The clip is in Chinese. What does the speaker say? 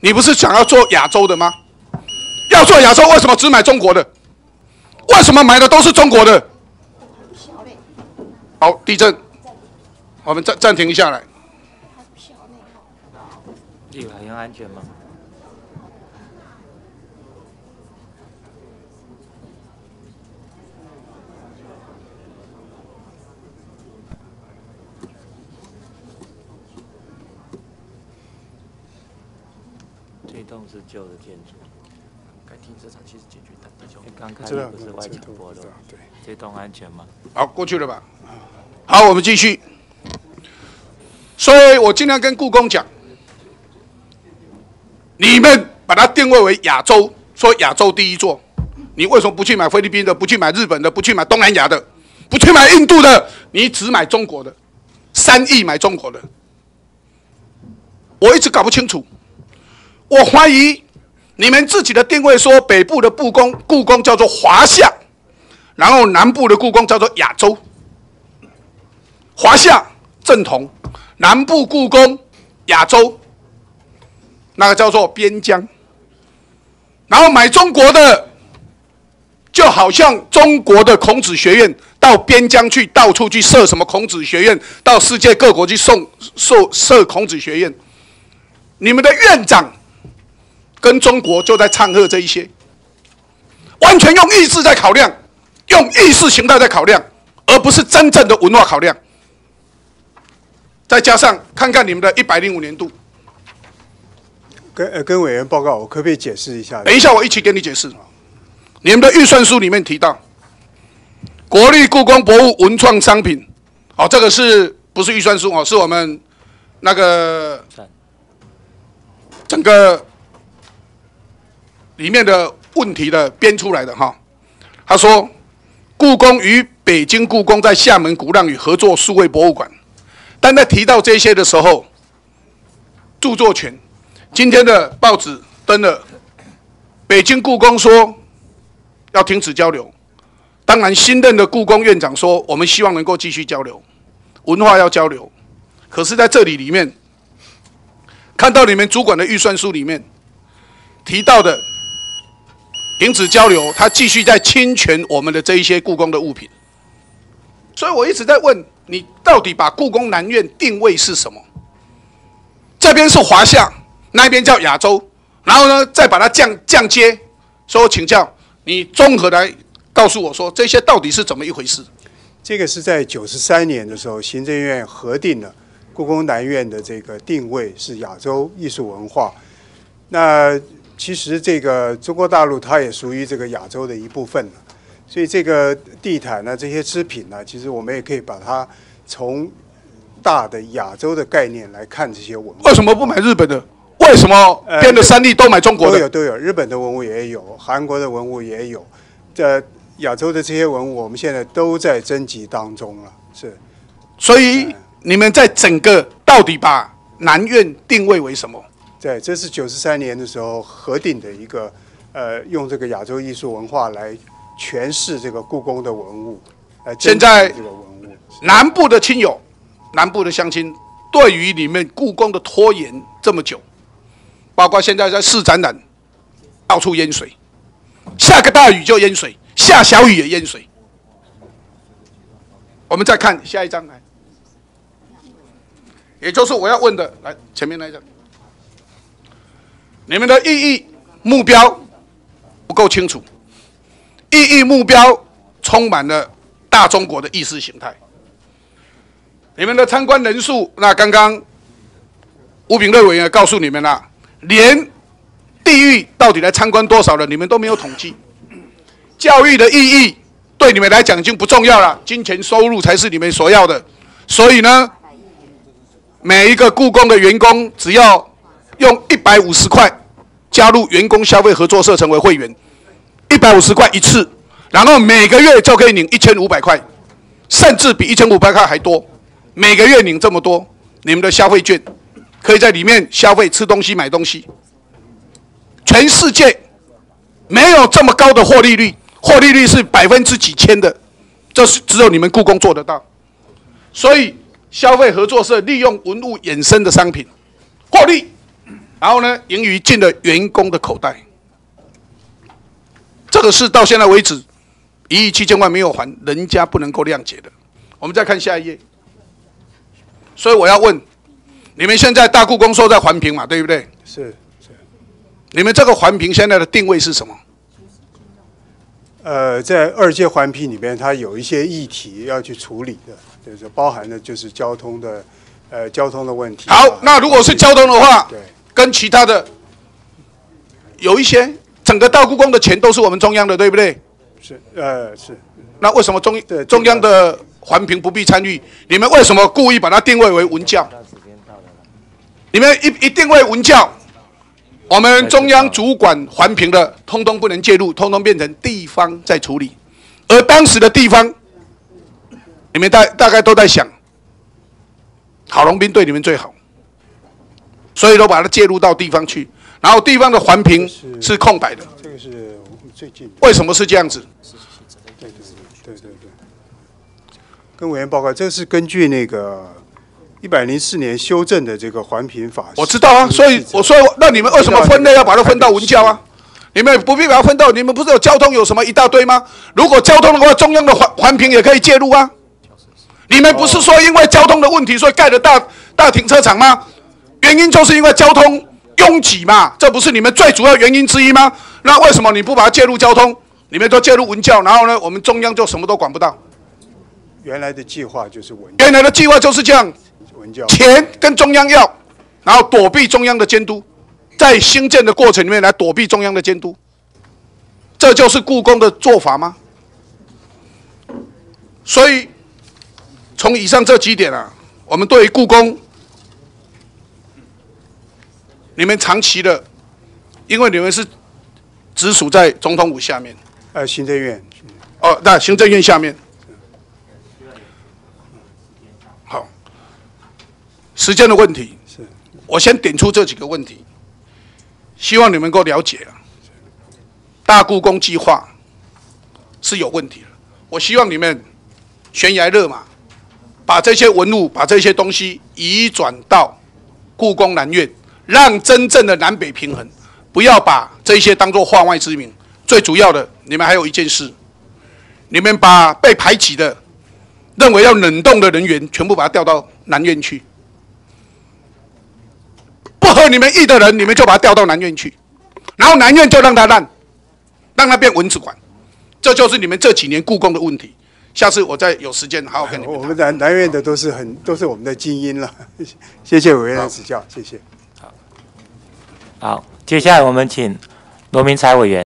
你不是想要做亚洲的吗？要做亚洲，为什么只买中国的？为什么买的都是中国的？好，地震，我们暂暂停一下来。立委用安全吗？这栋是旧的建筑，该停车场其实解决大大小刚开知道始不是外墙剥落，对，这栋安全吗？好，过去了吧？好，我们继续。所以我尽量跟故宫讲，你们把它定位为亚洲，说亚洲第一座，你为什么不去买菲律宾的，不去买日本的，不去买东南亚的，不去买印度的，你只买中国的，三亿买中国的，我一直搞不清楚。我怀疑你们自己的定位说北部的故宫，故宫叫做华夏，然后南部的故宫叫做亚洲。华夏正统，南部故宫亚洲，那个叫做边疆。然后买中国的，就好像中国的孔子学院到边疆去，到处去设什么孔子学院，到世界各国去送设设孔子学院。你们的院长跟中国就在唱和这一些，完全用意志在考量，用意识形态在考量，而不是真正的文化考量。再加上看看你们的一百零五年度，跟呃跟委员报告，我可不可以解释一下？等一下我一起给你解释。你们的预算书里面提到，国立故宫博物文创商品，哦，这个是不是预算书哦？是我们那个整个里面的问题的编出来的哈。他说，故宫与北京故宫在厦门鼓浪屿合作数位博物馆，但在提到这些的时候，著作权，今天的报纸登了，北京故宫说要停止交流。当然，新任的故宫院长说，我们希望能够继续交流，文化要交流。可是，在这里里面，看到你们主管的预算书里面提到的停止交流，他继续在侵权我们的这一些故宫的物品。所以我一直在问你，到底把故宫南院定位是什么？这边是华夏，那边叫亚洲，然后呢，再把它降降阶。所以请教你，综合来告诉我说，这些到底是怎么一回事？这个是在九十三年的时候，行政院核定了故宫南院的这个定位是亚洲艺术文化。那其实这个中国大陆它也属于这个亚洲的一部分了，所以这个地毯呢，这些织品呢，其实我们也可以把它从大的亚洲的概念来看这些文物。为什么不买日本的？为什么编的三例都买中国的？都有都有，日本的文物也有，韩国的文物也有，这亚洲的这些文物，我们现在都在征集当中了。是，所以你们在整个到底把南院定位为什么？对，这是九十三年的时候核定的一个，呃，用这个亚洲艺术文化来诠释这个故宫的文物，呃现在这个文物。南部的亲友，南部的乡亲，对于你们故宫的拖延这么久，包括现在在市展览，到处淹水，下个大雨就淹水，下小雨也淹水。我们再看下一张来，也就是我要问的，来前面那一张，你们的意义目标不够清楚，意义目标充满了大中国的意识形态。你们的参观人数，那刚刚吴炳瑞委员告诉你们了，连地域到底来参观多少人，你们都没有统计。教育的意义对你们来讲已经不重要了，金钱收入才是你们所要的。所以呢，每一个故宫的员工只要用一百五十块加入员工消费合作社成为会员，一百五十块一次，然后每个月就可以领一千五百块，甚至比一千五百块还多。每个月领这么多，你们的消费券可以在里面消费、吃东西、买东西。全世界没有这么高的获利率，获利率是百分之几千的，这是只有你们故宫做得到。所以消费合作社利用文物衍生的商品获利，然后呢，盈余进了员工的口袋。这个是到现在为止一亿七千万没有还，人家不能够谅解的。我们再看下一页。所以我要问，你们现在大故宫说在环评嘛，对不对？是是你们这个环评现在的定位是什么？呃，在二阶环评里面，它有一些议题要去处理的，就是包含的就是交通的，呃，交通的问题啊。好，那如果是交通的话，对，跟其他的有一些，整个大故宫的钱都是我们中央的，对不对？是呃是那为什么中对中央的环评不必参与？你们为什么故意把它定位为文教？你们一一定位文教，我们中央主管环评的，通通不能介入，通通变成地方在处理。而当时的地方，你们大大概都在想，郝龙斌对你们最好，所以都把它介入到地方去，然后地方的环评是是空白的。这个是最近，为什么是这样子？对对对对对对。跟委员报告，这个是根据那个一百零四年修正的这个环评法。我知道啊，所以我说，那你们为什么分类要把它分到文教啊？你们不必把它分到，你们不是有交通有什么一大堆吗？如果交通的话，中央的环环评也可以介入啊。你们不是说因为交通的问题，所以盖了大大停车场吗？原因就是因为交通拥挤嘛，这不是你们最主要原因之一吗？那为什么你不把它介入交通？你们都介入文教，然后呢，我们中央就什么都管不到。原来的计划就是文原来的计划就是这样，文教，钱跟中央要，然后躲避中央的监督，在兴建的过程里面来躲避中央的监督，这就是故宫的做法吗？所以，从以上这几点啊，我们对于故宫，你们长期的，因为你们是直属在总统府下面，呃，行政院。哦，那行政院下面。好，时间的问题，是。我先点出这几个问题，希望你们能够了解啊。大故宫计划是有问题的，我希望你们悬崖勒马，把这些文物、把这些东西移转到故宫南院，让真正的南北平衡，不要把这些当做化外之名。最主要的，你们还有一件事，你们把被排挤的、认为要冷冻的人员，全部把他调到南院去。不合你们意的人，你们就把他调到南院去，然后南院就让他烂，让他变蚊子馆。这就是你们这几年故宫的问题。下次我再有时间好好跟你们。我们南南院的都是很都是我们的精英了，谢谢委员的指教，谢谢。好，接下来我们请罗明才委员。